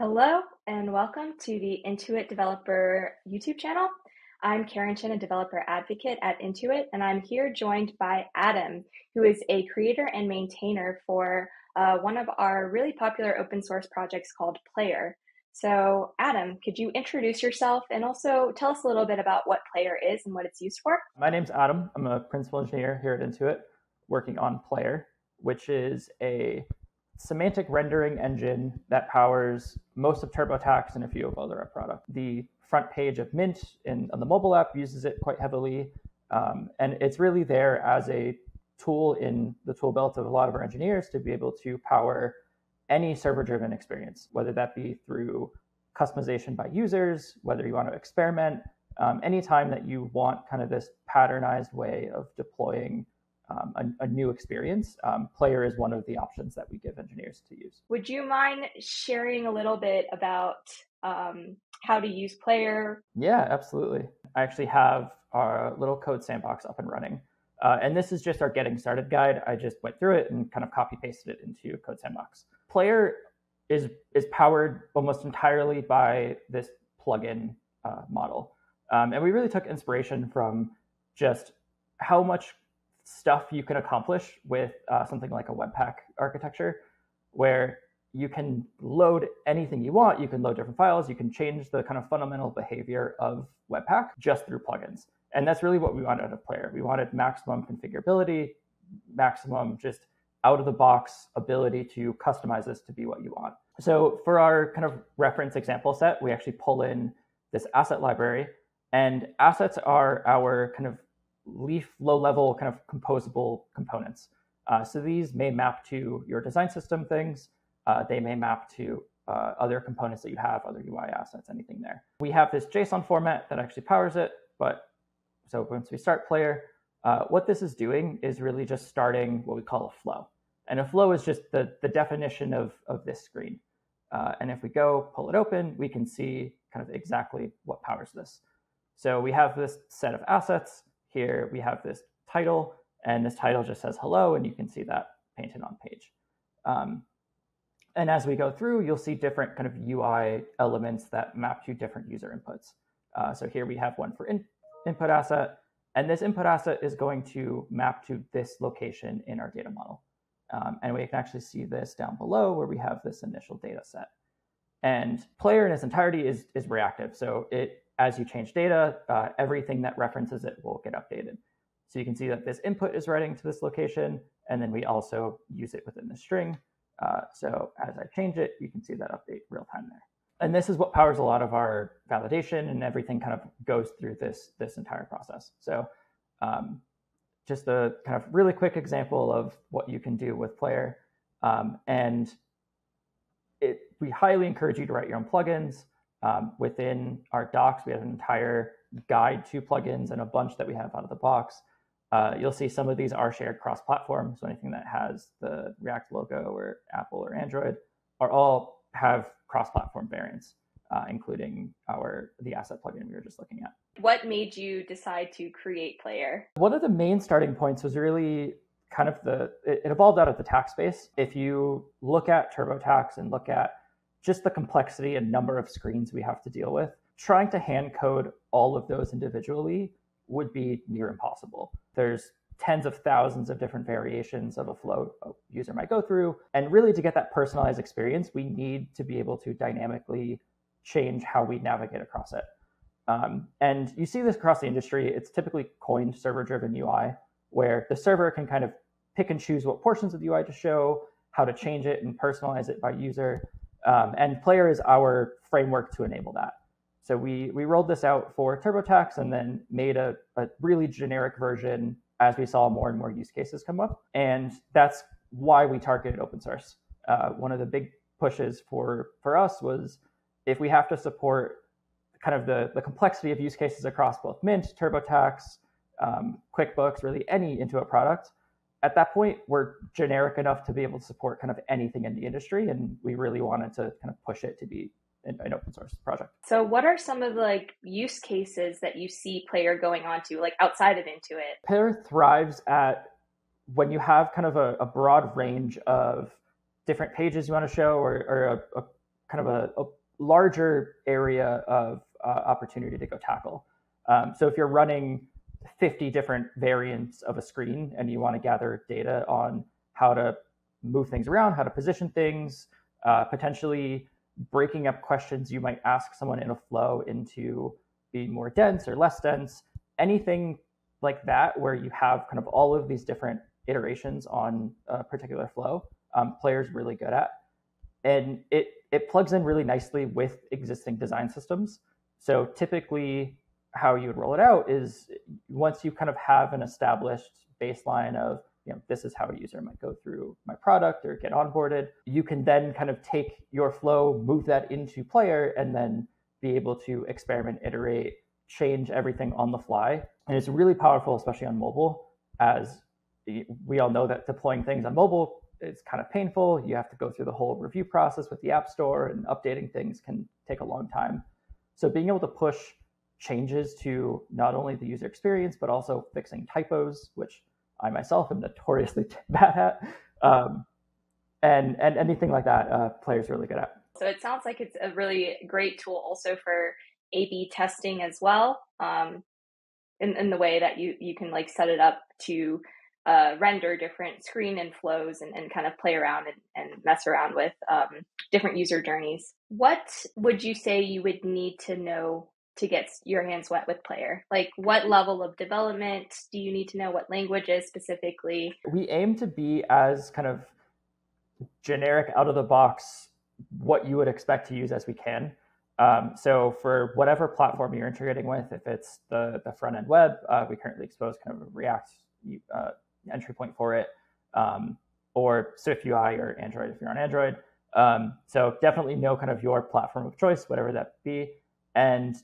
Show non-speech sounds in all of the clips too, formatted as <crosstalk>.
Hello and welcome to the Intuit Developer YouTube channel. I'm Karen Chen, a developer advocate at Intuit, and I'm here joined by Adam, who is a creator and maintainer for uh, one of our really popular open source projects called Player. So, Adam, could you introduce yourself and also tell us a little bit about what Player is and what it's used for? My name's Adam. I'm a principal engineer here at Intuit working on Player, which is a semantic rendering engine that powers most of TurboTax and a few of other products. The front page of Mint in, on the mobile app uses it quite heavily. Um, and it's really there as a tool in the tool belt of a lot of our engineers to be able to power any server driven experience, whether that be through customization by users, whether you want to experiment, um, anytime that you want kind of this patternized way of deploying um, a, a, new experience, um, Player is one of the options that we give engineers to use. Would you mind sharing a little bit about um, how to use Player? Yeah, absolutely. I actually have our little code sandbox up and running. Uh, and this is just our getting started guide. I just went through it and kind of copy pasted it into Code Sandbox. Player is is powered almost entirely by this plugin uh, model, um, and we really took inspiration from just how much stuff you can accomplish with uh, something like a Webpack architecture, where you can load anything you want. You can load different files. You can change the kind of fundamental behavior of Webpack just through plugins. And that's really what we wanted out of Player. We wanted maximum configurability, maximum just out of the box ability to customize this to be what you want. So for our kind of reference example set, we actually pull in this asset library and assets are our kind of leaf low level kind of composable components. Uh, so these may map to your design system things. Uh, they may map to uh, other components that you have, other UI assets, anything there. We have this JSON format that actually powers it. But so once we start player, uh, what this is doing is really just starting what we call a flow. And a flow is just the, the definition of, of this screen. Uh, and if we go pull it open, we can see kind of exactly what powers this. So we have this set of assets. Here we have this title, and this title just says hello, and you can see that painted on page. Um, and as we go through, you'll see different kind of UI elements that map to different user inputs. Uh, so here we have one for in, input asset, and this input asset is going to map to this location in our data model. Um, and we can actually see this down below where we have this initial data set. And player in its entirety is, is reactive. So it as you change data, uh, everything that references it will get updated. So you can see that this input is writing to this location, and then we also use it within the string. Uh, so as I change it, you can see that update real time there. And this is what powers a lot of our validation and everything kind of goes through this, this entire process. So um, just a kind of really quick example of what you can do with Player. Um, and it, we highly encourage you to write your own plugins. Um, within our docs, we have an entire guide to plugins and a bunch that we have out of the box. Uh, you'll see some of these are shared cross-platform. So anything that has the React logo or Apple or Android are all have cross-platform variants, uh, including our the asset plugin we were just looking at. What made you decide to create Player? One of the main starting points was really kind of the it, it evolved out of the tax space. If you look at TurboTax and look at just the complexity and number of screens we have to deal with, trying to hand code all of those individually would be near impossible. There's tens of thousands of different variations of a flow a user might go through. And really, to get that personalized experience, we need to be able to dynamically change how we navigate across it. Um, and you see this across the industry. It's typically coined server driven UI, where the server can kind of pick and choose what portions of the UI to show, how to change it and personalize it by user. Um, and Player is our framework to enable that. So we, we rolled this out for TurboTax and then made a, a really generic version as we saw more and more use cases come up. And that's why we targeted open source. Uh, one of the big pushes for, for us was if we have to support kind of the, the complexity of use cases across both Mint, TurboTax, um, QuickBooks, really any Intuit product, at that point, we're generic enough to be able to support kind of anything in the industry, and we really wanted to kind of push it to be an, an open source project. So, what are some of the like use cases that you see Player going on to, like outside of Intuit? Player thrives at when you have kind of a, a broad range of different pages you want to show, or, or a, a, kind of a, a larger area of uh, opportunity to go tackle. Um, so if you're running 50 different variants of a screen and you want to gather data on how to move things around, how to position things, uh, potentially breaking up questions you might ask someone in a flow into being more dense or less dense, anything like that where you have kind of all of these different iterations on a particular flow, um, players really good at. And it, it plugs in really nicely with existing design systems. So typically how you would roll it out is once you kind of have an established baseline of you know this is how a user might go through my product or get onboarded you can then kind of take your flow move that into player and then be able to experiment iterate change everything on the fly. And it's really powerful especially on mobile as we all know that deploying things on mobile is kind of painful. You have to go through the whole review process with the app store and updating things can take a long time. So being able to push changes to not only the user experience, but also fixing typos, which I myself am notoriously <laughs> bad at. Um, and, and anything like that, uh, players really good at. So it sounds like it's a really great tool also for A/B testing as well. Um, in, in the way that you you can like set it up to uh, render different screen and flows and, and kind of play around and, and mess around with um, different user journeys. What would you say you would need to know to get your hands wet with player? Like, what level of development do you need to know? What languages specifically? We aim to be as kind of generic out of the box, what you would expect to use as we can. Um, so for whatever platform you're integrating with, if it's the, the front end web, uh, we currently expose kind of a React uh, entry point for it, um, or Swift UI or Android if you're on Android. Um, so definitely know kind of your platform of choice, whatever that be. And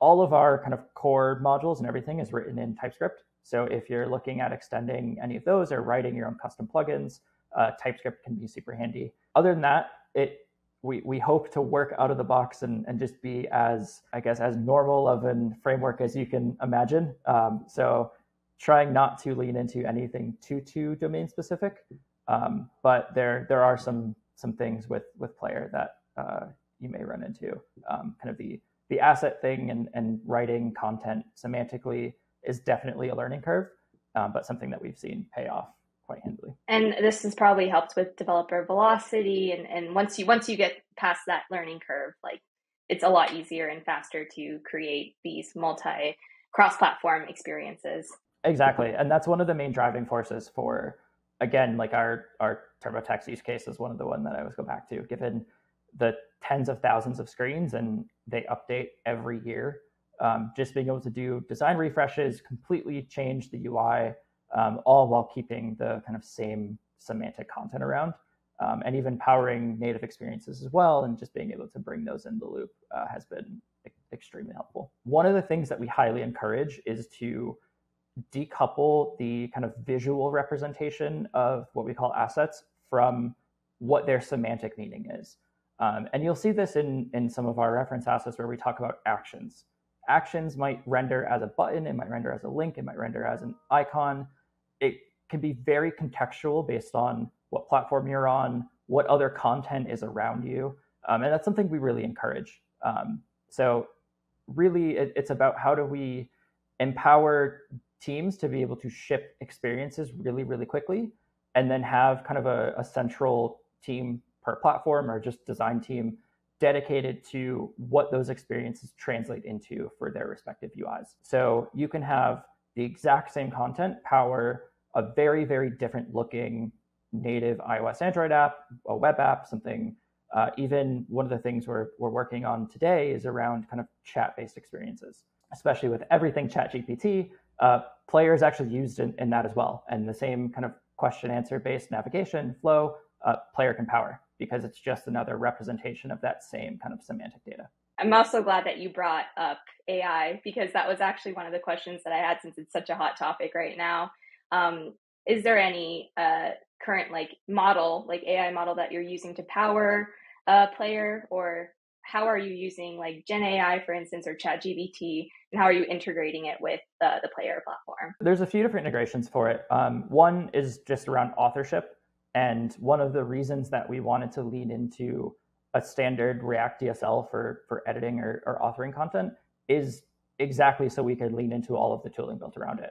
all of our kind of core modules and everything is written in TypeScript. So if you're looking at extending any of those or writing your own custom plugins, uh, TypeScript can be super handy. Other than that, it we, we hope to work out of the box and, and just be as I guess as normal of a framework as you can imagine. Um, so trying not to lean into anything too too domain specific, um, but there there are some some things with with player that uh, you may run into. Um, kind of the the asset thing and, and writing content semantically is definitely a learning curve, um, but something that we've seen pay off quite handily. And this has probably helped with developer velocity. And, and once you once you get past that learning curve, like it's a lot easier and faster to create these multi cross platform experiences. Exactly, and that's one of the main driving forces for again like our our TurboTax use case is one of the one that I always go back to, given the tens of thousands of screens and they update every year. Um, just being able to do design refreshes, completely change the UI, um, all while keeping the kind of same semantic content around, um, and even powering native experiences as well, and just being able to bring those in the loop uh, has been e- extremely helpful. One of the things that we highly encourage is to decouple the kind of visual representation of what we call assets from what their semantic meaning is. Um, and you'll see this in, in some of our reference assets where we talk about actions. Actions might render as a button, it might render as a link, it might render as an icon. It can be very contextual based on what platform you're on, what other content is around you. Um, and that's something we really encourage. Um, so, really, it, it's about how do we empower teams to be able to ship experiences really, really quickly, and then have kind of a, a central team per platform or just design team dedicated to what those experiences translate into for their respective UIs. So you can have the exact same content power a very, very different looking native iOS Android app, a web app, something. Uh, even one of the things we're, we're working on today is around kind of chat based experiences, especially with everything ChatGPT. Uh, players actually used in, in that as well. And the same kind of question answer based navigation flow, uh, player can power because it's just another representation of that same kind of semantic data. I'm also glad that you brought up AI because that was actually one of the questions that I had since it's such a hot topic right now. Um, is there any uh, current like model, like AI model that you're using to power a player, or how are you using like Gen AI, for instance, or ChatGPT, and how are you integrating it with the, the player platform? There's a few different integrations for it. Um, one is just around authorship. And one of the reasons that we wanted to lean into a standard React DSL for for editing or, or authoring content is exactly so we could lean into all of the tooling built around it.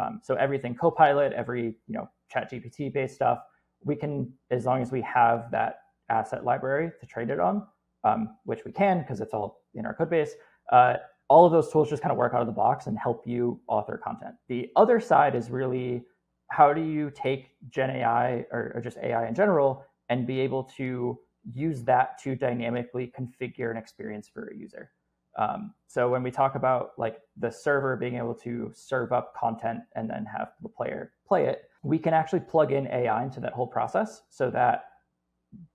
Um, so everything Copilot, every you know Chat GPT based stuff, we can as long as we have that asset library to trade it on, um, which we can because it's all in our code base. Uh, all of those tools just kind of work out of the box and help you author content. The other side is really how do you take Gen AI or, or just AI in general and be able to use that to dynamically configure an experience for a user. Um, so when we talk about like the server being able to serve up content and then have the player play it, we can actually plug in AI into that whole process so that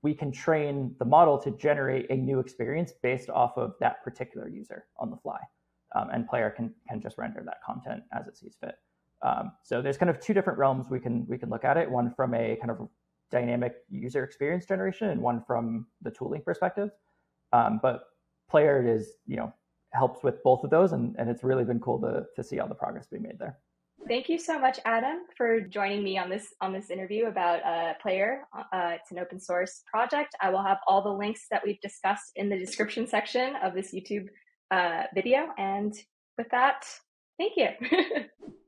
we can train the model to generate a new experience based off of that particular user on the fly. Um, and player can can just render that content as it sees fit. Um, so there's kind of two different realms we can we can look at it. One from a kind of dynamic user experience generation, and one from the tooling perspective. Um, but player is you know helps with both of those, and, and it's really been cool to to see all the progress being made there. Thank you so much, Adam, for joining me on this on this interview about uh, Player. Uh, it's an open source project. I will have all the links that we've discussed in the description section of this YouTube uh, video. And with that, thank you. <laughs>